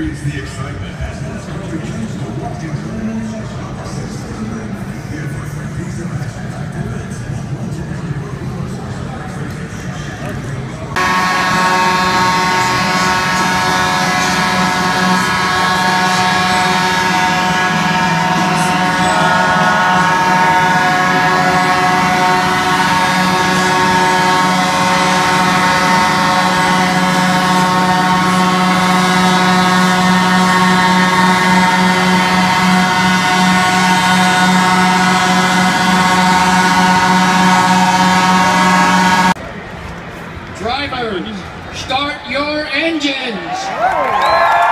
Experience the excitement engines.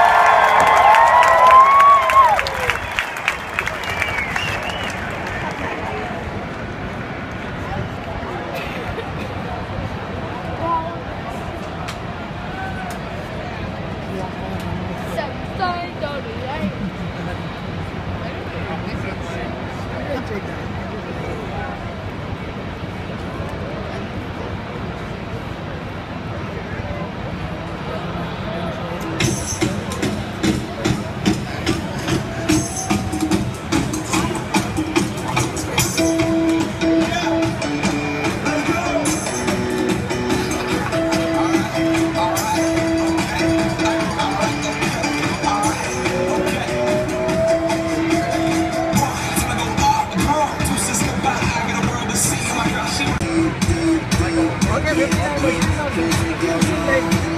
我看到你们，因。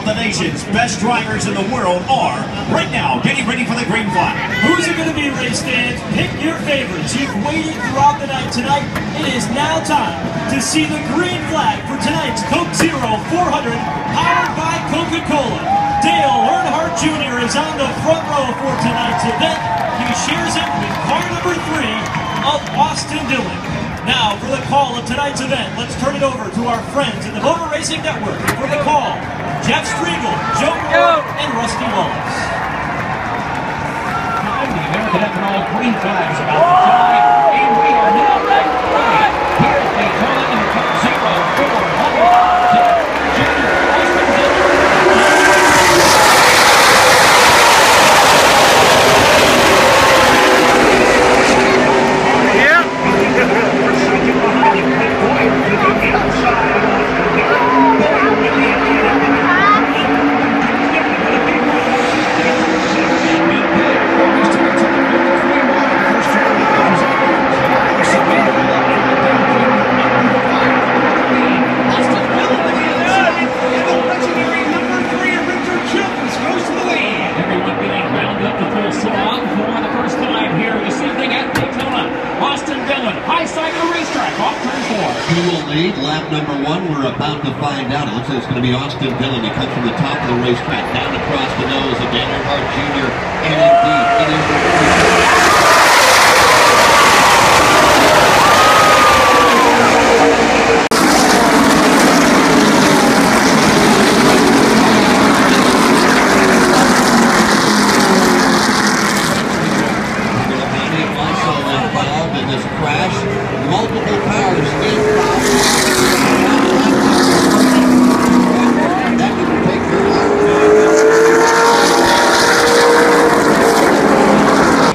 Of the nation's best drivers in the world are right now getting ready for the green flag. Who's it going to be, race fans? Pick your favorites. You've waited throughout the night tonight. It is now time to see the green flag for tonight's Coke Zero 400 powered by Coca-Cola. Dale Earnhardt Jr. is on the front row for tonight's event. He shares it with car number three of Austin Dillon. Now, for the call of tonight's event, let's turn it over to our friends in the Motor Racing Network. For the call, Jeff Striegel, Joe Moore, and Rusty Wallace. Time The American Ethanol green flag is about to fly, and we are now ready. Here's Daytona in the Coke Zero 400. Dale Jr. Austin Dillon. Everyone getting rounded up to full salon for the first time here this evening at Daytona. Austin Dillon, high side of the racetrack, off will lead lap number one? We're about to find out. It looks like it's going to be Austin Dillon. He comes from the top of the racetrack, down across the nose of Dale Earnhardt Jr. And indeed, it is. Giovanni also involved in this crash. Multiple cars involved. That didn't take very long.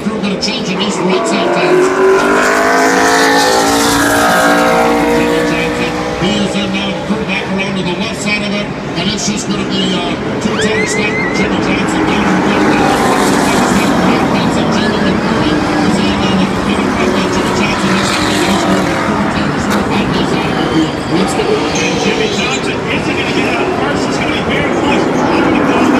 We're going to change in this right side down. He is in now put back around to the left side of it, and it's just going to be uh, two-time stop for Jimmie Johnson down in the middle. Johnson Jr. and Curry is in on the computer right now. Jimmie Johnson is in the he's going to quarantine. He's going to find this out of the Let's go. And Jimmie Johnson isn't going to get out first. It's going to be very close. Out of the corner.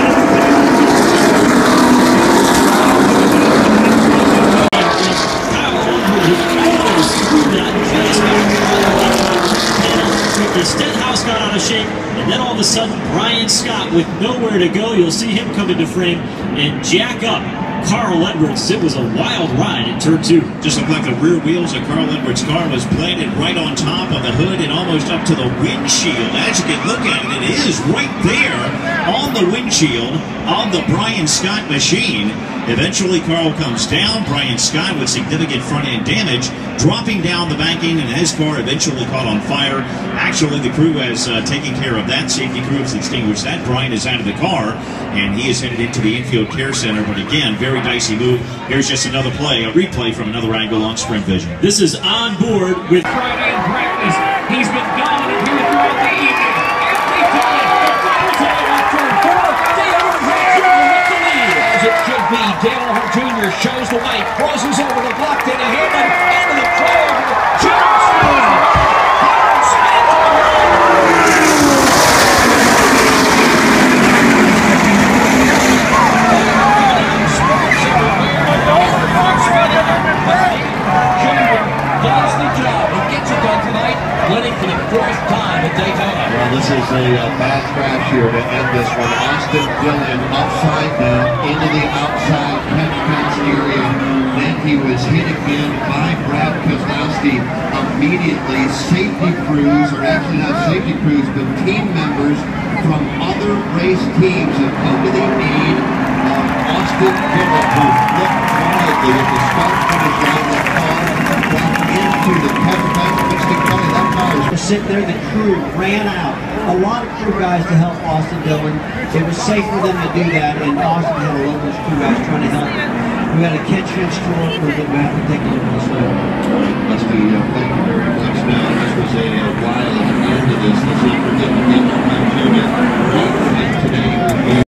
The Stenhouse got out of shape, and then all of a sudden, Brian Scott, with nowhere to go, you'll see him come into frame and jack up Carl Edwards. It was a wild ride in turn two. Just looked like the rear wheels of Carl Edwards' car was planted right on top of the hood and almost up to the windshield. As you can look at it, it is right there on the windshield of the Brian Scott machine. Eventually, Carl comes down. Brian Scott with significant front end damage, dropping down the banking, and his car eventually caught on fire. Actually, the crew has uh, taken care of that. Safety crew has extinguished that. Brian is out of the car, and he is headed into the infield care center. But again, very dicey move. Here's just another play, a replay from another angle on Sprint Vision. This is on board with Friday in practice. He's been dominant here throughout the evening. Every time, the final time four, Dale Earnhardt Jr. it should be, Dale Earnhardt Jr. shows the white, crosses over A uh, bad crash here to end this one. Austin Dillon upside down into the outside catch fence area. Then he was hit again by Brad Keselowski. Immediately, safety crews, or actually not safety crews, but team members from other race teams have come to the aid of Austin Dillon, who looked wildly at the start finish line that car back into the catch fence. That car is to sit there, the crew ran out a lot of crew guys to help Austin Dillon. It was safe for them to do that, and Austin had a lot of crew guys trying to help. We had a catch and stroll for a We have to take a look at this later. Leslie, uh, thank you very much. Now, this was a, a while end of this. Let's not forget to get on.